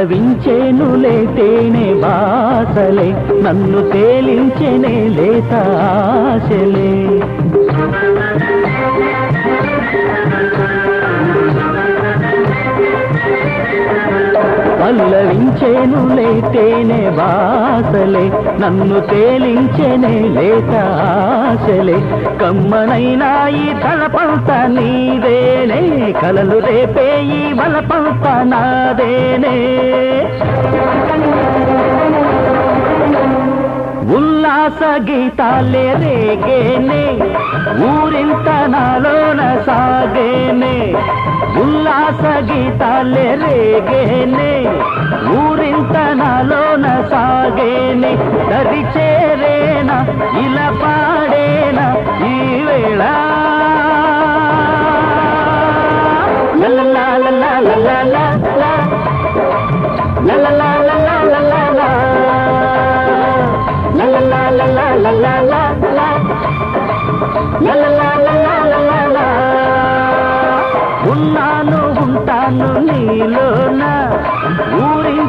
పల్లవించేనులే లేతేనే బాసలే నన్ను తేలించెనే లేతాశలే. పల్లవించేను లేతేనే బాసలే నన్ను తేలించెనే లేతాశలే. కమ్మనైనా ఈ తలపంత నీ కలలు రేపే ఈ వలపంత నాదేనే ఉల్లాస గీతాలే రేగేనే ఊరింత నాలోన సాగేనే. ఉల్లాస గీతాలే రేగేనే ఊరింత నాలోన సాగేనే. దరి చేరేనా ఇలా పాడేనా ఈ వేళ ఉన్నాను ఉంటాను నీలోన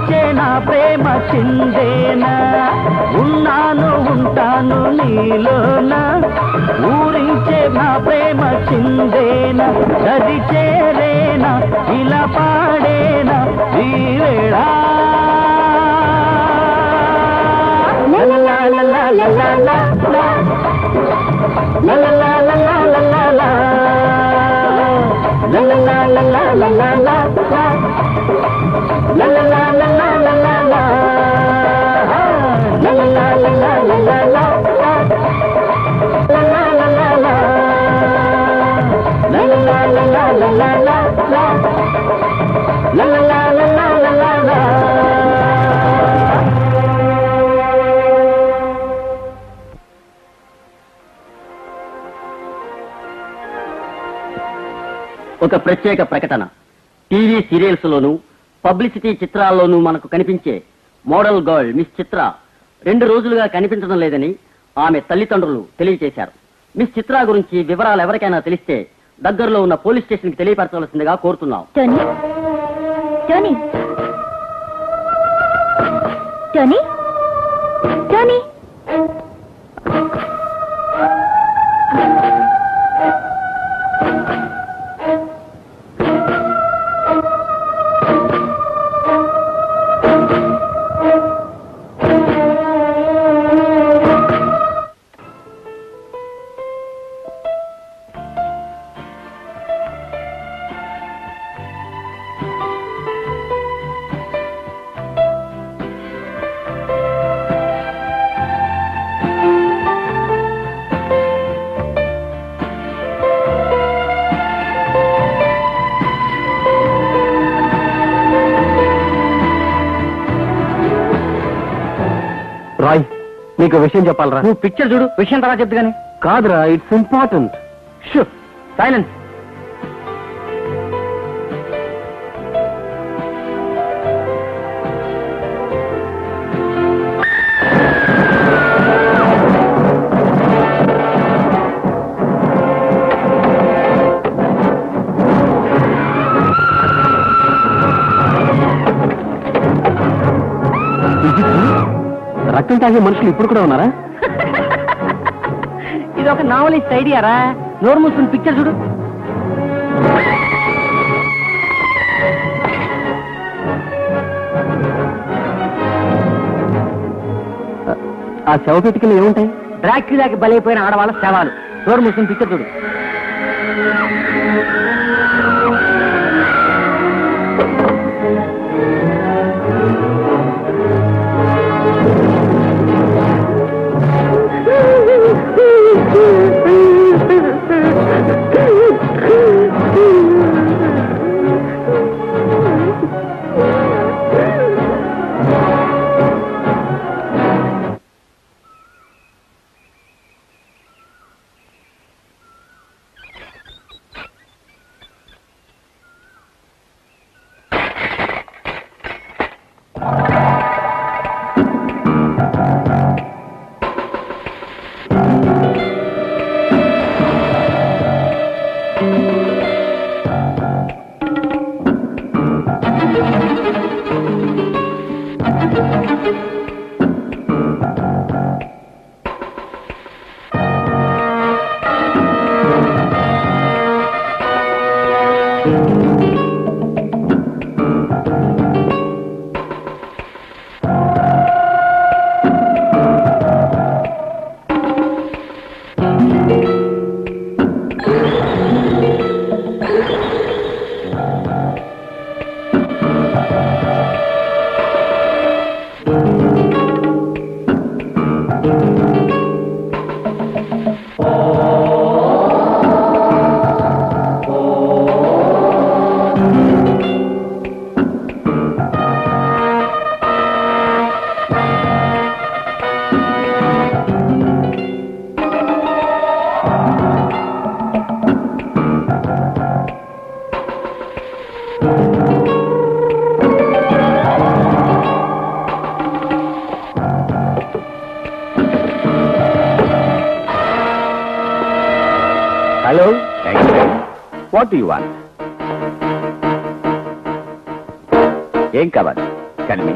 ఊరించే నా ప్రేమ చిందేనా ఉన్నాను ఉంటాను నీలోన ఊరించే నా ప్రేమ చిందేనా గది చేరేనా ఇలా పాడేనా ఈ వేళ లలలా లలలా లలలా లా. లలలా లలలా ఒక ప్రత్యేక ప్రకటన. టీవీ సీరియల్స్ లోను పబ్లిసిటీ చిత్రాల్లోనూ మనకు కనిపించే మోడల్ గర్ల్ మిస్ చిత్ర రెండు రోజులుగా కనిపించడం లేదని ఆమె తల్లిదండ్రులు తెలియజేశారు. మిస్ చిత్ర గురించి వివరాలు ఎవరికైనా తెలిస్తే దగ్గరలో ఉన్న పోలీస్ స్టేషన్కి తెలియపరచవలసిందిగా కోరుతున్నాం. టోనీ? టోనీ? టోనీ? టోనీ? నీకు విషయం చెప్పాలరా. నువ్వు పిక్చర్ చూడు విషయం తర్వాత చెప్తు కానీ కాదురా ఇట్స్ ఇంపార్టెంట్ షూ సైలెన్స్ రక్తం తాగే మనుషులు ఇప్పుడు కూడా ఉన్నారా? ఇది ఒక నావలిస్ట్ ఐడియారా నోరు మూసుకుని పిక్చర్ చూడు. ఆ శవపెట్టికలు ఏముంటాయి? డ్రాక్యులాకి బలైపోయిన ఆడవాళ్ళ శవాలు. నోరు మూసుకుని పిక్చర్ చూడు. వాట్ యు వాంట్ ఏం కావాలి? కనిమి?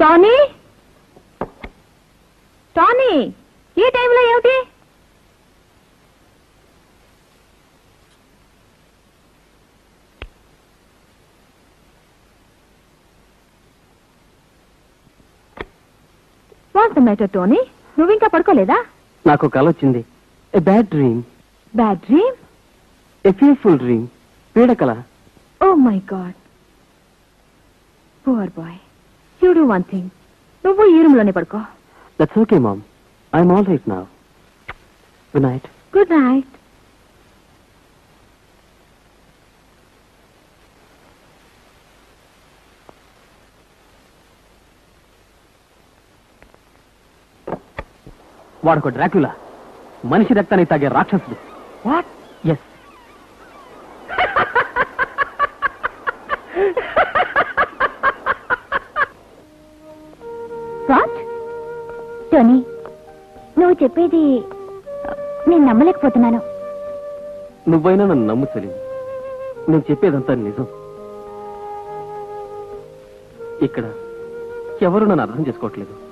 టానీ? టానీ ఈ టైంలో ఏమిటి? వాట్స్ మ్యాటర్ టోనీ నువ్వు ఇంకా పడుకోలేదా? నాకు కల వచ్చింది a bad dream bad dream a fearful dream పీడకల. Oh my God poor boy you do one thing నువ్వు ఈ రూమ్లోనే పడుకో. That's okay mom I'm all right now good night good night వాడొక డ్రాక్యులా మనిషి రక్తాన్ని తాగే రాక్షసుడు. వాట్ ఎస్ నేను నమ్మలేకపోతున్నాను. నువ్వైనా నన్ను నమ్ము సలీం. నేను చెప్పేదంతా నిజం. ఇక్కడ ఎవరు నన్ను అర్థం చేసుకోవట్లేదు?